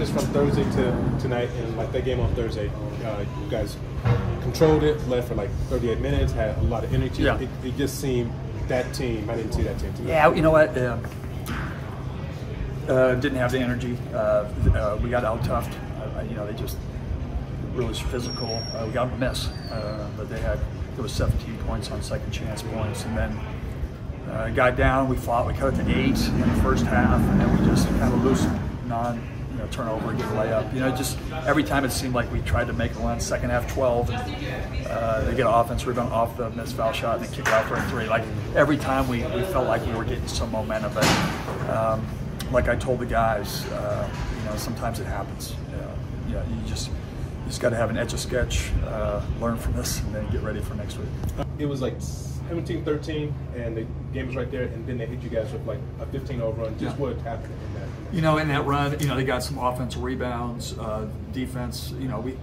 just from Thursday to tonight and like that game on Thursday, uh, you guys controlled it, led for like 38 minutes, had a lot of energy. Yeah. It, it just seemed that team. I didn't see that team tonight. Yeah, you know what? Um, uh, didn't have the energy. Uh, uh, we got out toughed. Uh, you know, they just really physical. Uh, we got a miss, uh, but they had there was 17 points on second chance points, and then uh, got down. We fought. We cut it to eight in the first half, and then we just kind of lose non. You know, turnover, get a layup. You know, just every time it seemed like we tried to make a run. Second half, 12, and uh, they get an offense rebound off the missed foul shot and they kick it out for a three. Like every time we, we felt like we were getting some momentum, but um, like I told the guys, uh, you know, sometimes it happens. Uh, yeah, you just you just got to have an etch a sketch, uh, learn from this, and then get ready for next week. It was like 17-13, and the game was right there, and then they hit you guys with like a 15 overrun. Just Yeah. what happened in that? in that- You know, in that run, you know, they got some offensive rebounds, uh, defense. You know, we,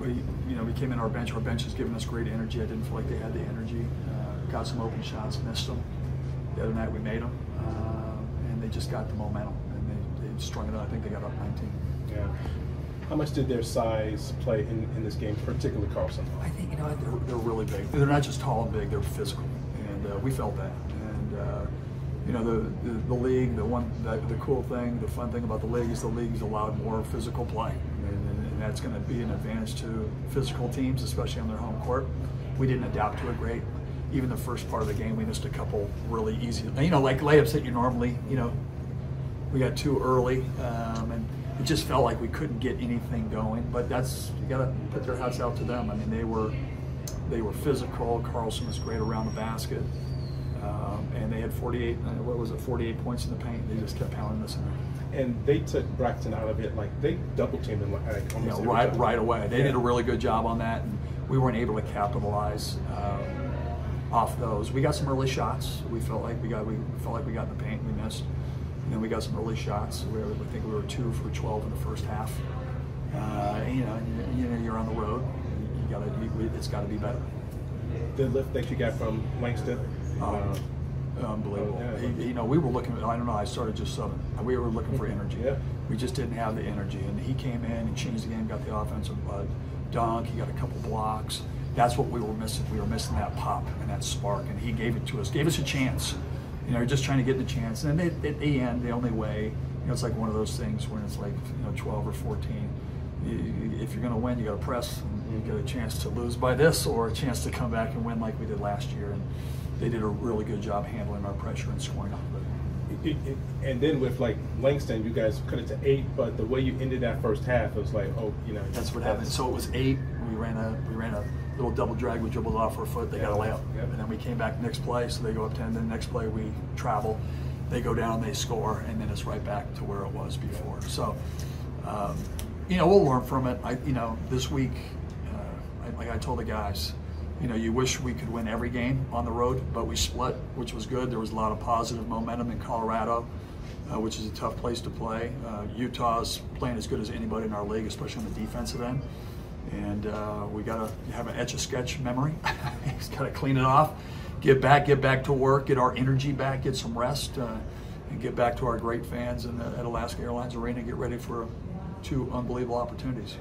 we, you know, we came in our bench. Our bench has given us great energy. I didn't feel like they had the energy. Uh, got some open shots, missed them. The other night we made them, uh, and they just got the momentum, and they, they strung it out. I think they got up 19. Yeah. How much did their size play in, in this game, particularly Carlson? I think you know they're, they're really big. They're not just tall and big; they're physical, and uh, we felt that. And uh, you know, the, the the league, the one, the, the cool thing, the fun thing about the league is the league's allowed more physical play, and, and, and that's going to be an advantage to physical teams, especially on their home court. We didn't adapt to it great. Even the first part of the game, we missed a couple really easy, you know, like layups that you normally, you know, we got too early, um, and it just felt like we couldn't get anything going. But that's you got to put their hats out to them. I mean, they were they were physical. Carlson was great around the basket, um, and they had 48. uh, What was it? 48 points in the paint. They just kept pounding us in there. And they took Braxton out of it, like they double teamed him like You know, right right away. They Yeah. did a really good job on that, and we weren't able to capitalize. Um, off those, we got some early shots. We felt like we got we felt like we got in the paint. We missed. And then we got some early shots. We were, I think we were two for 12 in the first half. Uh, you know, you, you know, you're on the road. You, gotta, you, it's got to be better. The lift that you got from Langston. Um, uh, Unbelievable. Oh, yeah. He, you know, we were looking. I don't know. I started just subbing. We were looking for energy. Yeah. We just didn't have the energy, and he came in and changed the game. Got the offensive uh, dunk. He got a couple blocks. That's what we were missing. We were missing that pop and that spark, and he gave it to us. Gave us a chance. You know, just trying to get the chance. And then at, the end, the only way, you know, it's like one of those things when it's like you know 12 or 14. You, you- if you're going to win, you got to press. And you get a chance to lose by this, or a chance to come back and win like we did last year. And they did a really good job handling our pressure and scoring off of it. it- it- and then with like Langston, you guys cut it to eight, but the way you ended that first half, it was like, oh, you know, That's what happened. So it was eight. We ran a we ran a little double drag. We dribbled off our foot. They got a layup, Yep. and then we came back next play. So they go up ten. Then next play we travel. They go down. They score, and then it's right back to where it was before. So, um, you know, we'll learn from it. I you know this week, uh, I, like I told the guys. You know, you wish we could win every game on the road, but we split, which was good. There was a lot of positive momentum in Colorado uh, which is a tough place to play. Uh, Utah's playing as good as anybody in our league, especially on the defensive end. And uh, we got to have an etch a sketch memory. He's got to clean it off, get back, get back to work, get our energy back, get some rest, uh, and get back to our great fans in the, at Alaska Airlines Arena. Get ready for two unbelievable opportunities.